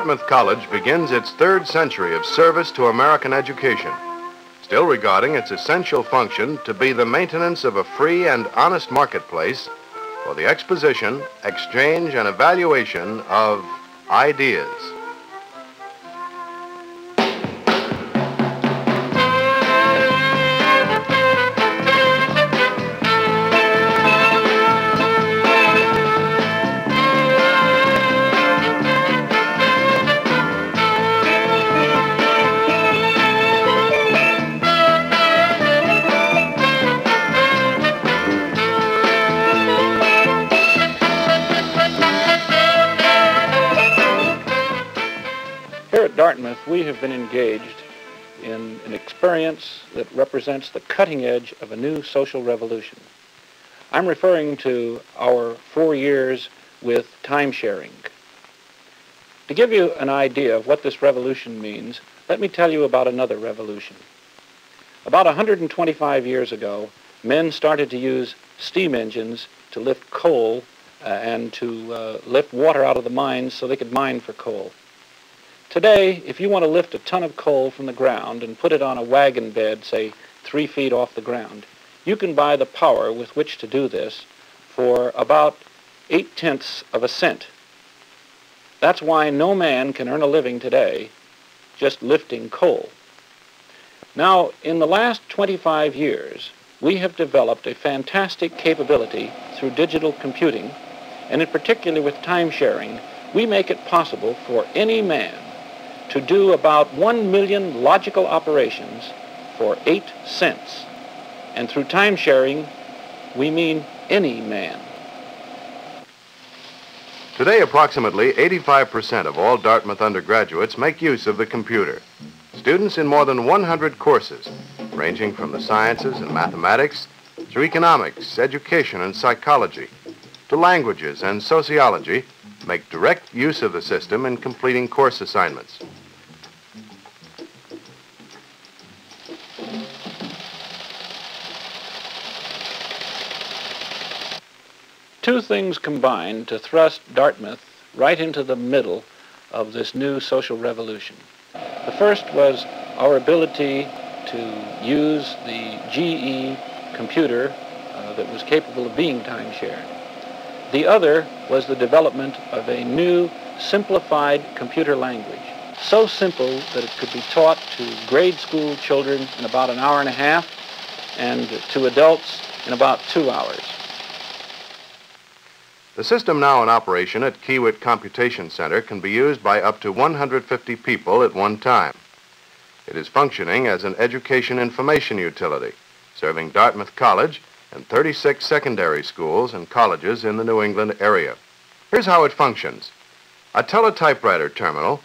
Dartmouth College begins its third century of service to American education, still regarding its essential function to be the maintenance of a free and honest marketplace for the exposition, exchange, and evaluation of ideas. Dartmouth, we have been engaged in an experience that represents the cutting edge of a new social revolution. I'm referring to our four years with time sharing. To give you an idea of what this revolution means, let me tell you about another revolution. About 125 years ago, men started to use steam engines to lift coal uh, and to uh, lift water out of the mines so they could mine for coal. Today, if you want to lift a ton of coal from the ground and put it on a wagon bed, say three feet off the ground, you can buy the power with which to do this for about eight-tenths of a cent. That's why no man can earn a living today just lifting coal. Now, in the last 25 years, we have developed a fantastic capability through digital computing, and in particular with time sharing, we make it possible for any man to do about one million logical operations for eight cents. And through time sharing, we mean any man. Today, approximately 85% of all Dartmouth undergraduates make use of the computer. Students in more than 100 courses, ranging from the sciences and mathematics through economics, education, and psychology, to languages and sociology, make direct use of the system in completing course assignments. Two things combined to thrust Dartmouth right into the middle of this new social revolution. The first was our ability to use the GE computer uh, that was capable of being time shared. The other was the development of a new simplified computer language, so simple that it could be taught to grade school children in about an hour and a half and to adults in about two hours. The system now in operation at Kiewit Computation Center can be used by up to 150 people at one time. It is functioning as an education information utility, serving Dartmouth College and 36 secondary schools and colleges in the New England area. Here's how it functions. A teletypewriter terminal,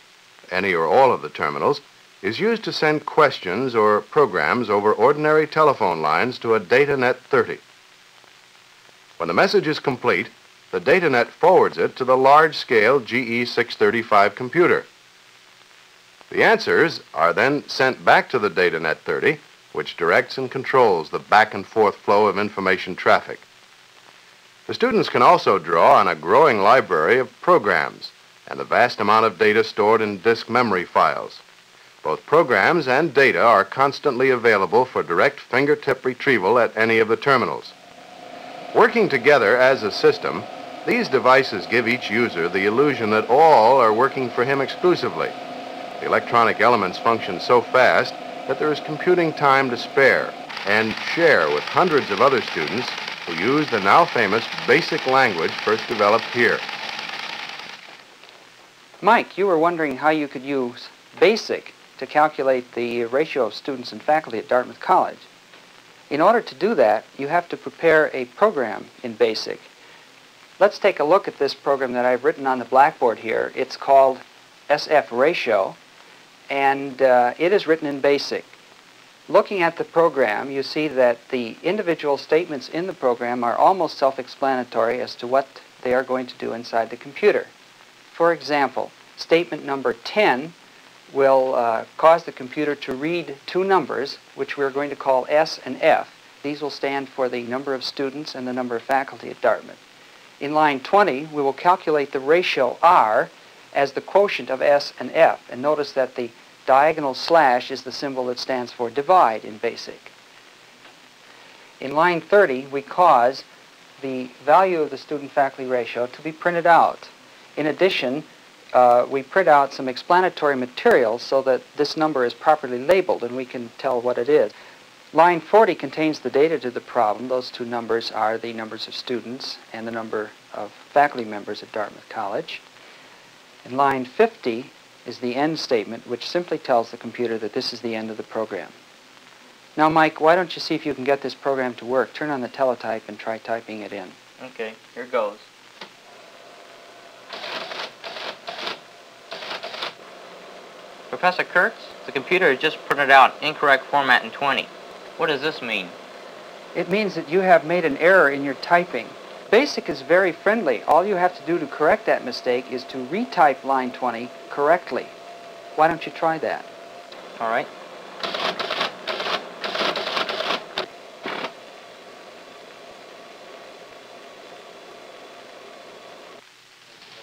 any or all of the terminals, is used to send questions or programs over ordinary telephone lines to a DataNet 30. When the message is complete, the DataNet forwards it to the large-scale GE 635 computer. The answers are then sent back to the DataNet 30, which directs and controls the back and forth flow of information traffic. The students can also draw on a growing library of programs and the vast amount of data stored in disk memory files. Both programs and data are constantly available for direct fingertip retrieval at any of the terminals. Working together as a system, these devices give each user the illusion that all are working for him exclusively. The electronic elements function so fast that there is computing time to spare and share with hundreds of other students who use the now famous basic language first developed here. Mike, you were wondering how you could use BASIC to calculate the ratio of students and faculty at Dartmouth College. In order to do that, you have to prepare a program in BASIC. Let's take a look at this program that I've written on the blackboard here. It's called SF Ratio, and uh, it is written in BASIC. Looking at the program, you see that the individual statements in the program are almost self-explanatory as to what they are going to do inside the computer. For example, statement number 10 will uh, cause the computer to read two numbers, which we're going to call S and F. These will stand for the number of students and the number of faculty at Dartmouth. In line 20, we will calculate the ratio R, as the quotient of S and F. And notice that the diagonal slash is the symbol that stands for divide in BASIC. In line 30, we cause the value of the student-faculty ratio to be printed out. In addition, uh, we print out some explanatory material so that this number is properly labeled and we can tell what it is. Line 40 contains the data to the problem. Those two numbers are the numbers of students and the number of faculty members at Dartmouth College. And line 50 is the end statement, which simply tells the computer that this is the end of the program. Now, Mike, why don't you see if you can get this program to work? Turn on the teletype and try typing it in. Okay, here goes. Professor Kurtz, the computer has just printed out incorrect format in 20. What does this mean? It means that you have made an error in your typing. BASIC is very friendly. All you have to do to correct that mistake is to retype line 20 correctly. Why don't you try that? All right.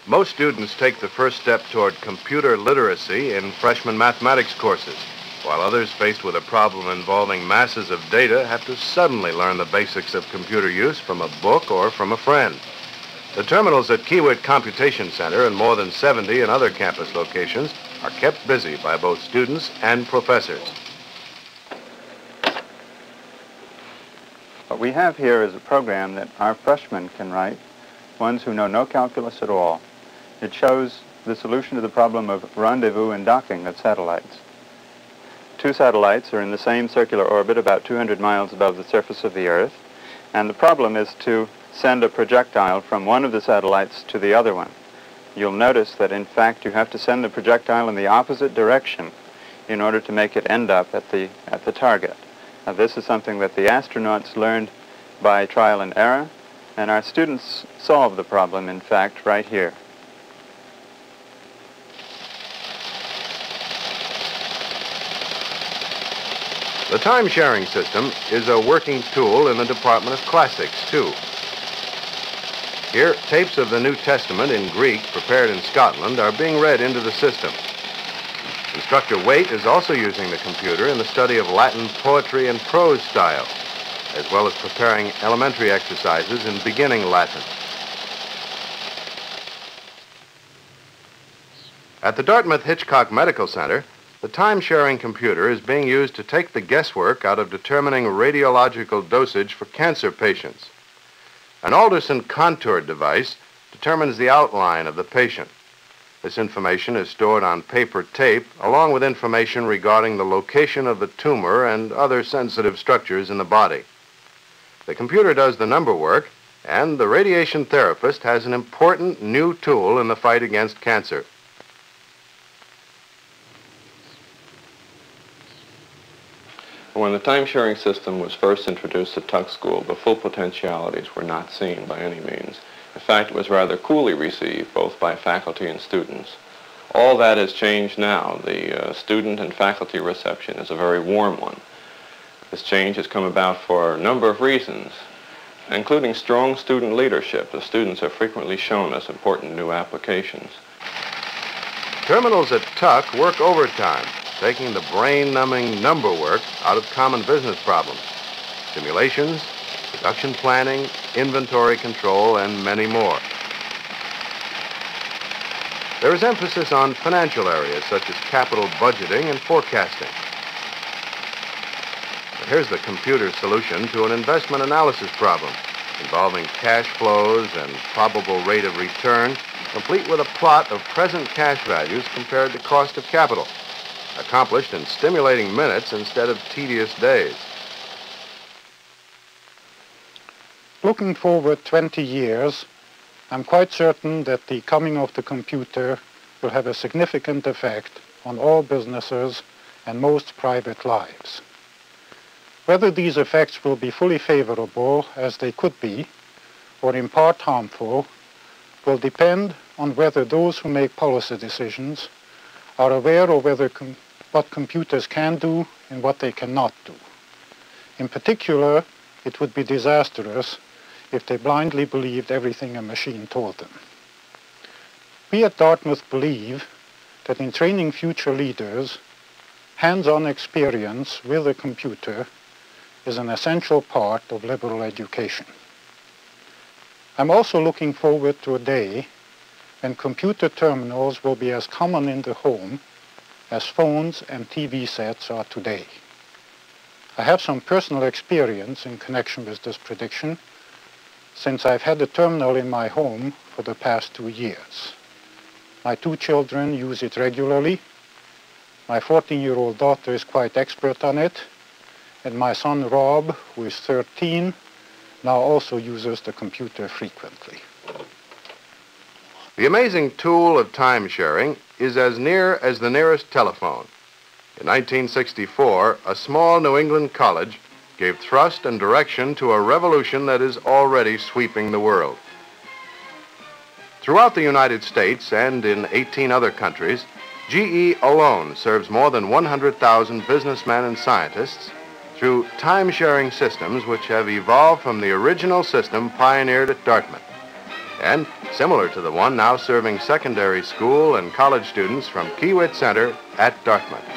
Most students take the first step toward computer literacy in freshman mathematics courses, while others faced with a problem involving masses of data have to suddenly learn the basics of computer use from a book or from a friend. The terminals at Kiewit Computation Center and more than 70 in other campus locations are kept busy by both students and professors. What we have here is a program that our freshmen can write, ones who know no calculus at all. It shows the solution to the problem of rendezvous and docking of satellites. Two satellites are in the same circular orbit about 200 miles above the surface of the Earth, and the problem is to send a projectile from one of the satellites to the other one. You'll notice that in fact you have to send the projectile in the opposite direction in order to make it end up at the, at the target. Now this is something that the astronauts learned by trial and error, and our students solve the problem in fact right here. The time-sharing system is a working tool in the Department of Classics, too. Here, tapes of the New Testament in Greek prepared in Scotland are being read into the system. Instructor Waite is also using the computer in the study of Latin poetry and prose style, as well as preparing elementary exercises in beginning Latin. At the Dartmouth Hitchcock Medical Center, the time-sharing computer is being used to take the guesswork out of determining radiological dosage for cancer patients. An Alderson contour device determines the outline of the patient. This information is stored on paper tape along with information regarding the location of the tumor and other sensitive structures in the body. The computer does the number work, and the radiation therapist has an important new tool in the fight against cancer. When the time-sharing system was first introduced at Tuck School, the full potentialities were not seen by any means. In fact, it was rather coolly received both by faculty and students. All that has changed now. The uh, student and faculty reception is a very warm one. This change has come about for a number of reasons, including strong student leadership. The students have frequently shown us important new applications. Terminals at Tuck work overtime taking the brain-numbing number work out of common business problems. Simulations, production planning, inventory control, and many more. There is emphasis on financial areas such as capital budgeting and forecasting. Here's the computer solution to an investment analysis problem involving cash flows and probable rate of return, complete with a plot of present cash values compared to cost of capital accomplished in stimulating minutes instead of tedious days. Looking forward 20 years, I'm quite certain that the coming of the computer will have a significant effect on all businesses and most private lives. Whether these effects will be fully favorable, as they could be, or in part harmful, will depend on whether those who make policy decisions are aware of whether com what computers can do and what they cannot do. In particular, it would be disastrous if they blindly believed everything a machine told them. We at Dartmouth believe that in training future leaders, hands-on experience with a computer is an essential part of liberal education. I'm also looking forward to a day when computer terminals will be as common in the home as phones and TV sets are today. I have some personal experience in connection with this prediction since I've had a terminal in my home for the past two years. My two children use it regularly. My 14-year-old daughter is quite expert on it. And my son Rob, who is 13, now also uses the computer frequently. The amazing tool of time sharing is as near as the nearest telephone. In 1964, a small New England college gave thrust and direction to a revolution that is already sweeping the world. Throughout the United States and in 18 other countries, GE alone serves more than 100,000 businessmen and scientists through time-sharing systems which have evolved from the original system pioneered at Dartmouth and similar to the one now serving secondary school and college students from Kiewit Center at Dartmouth.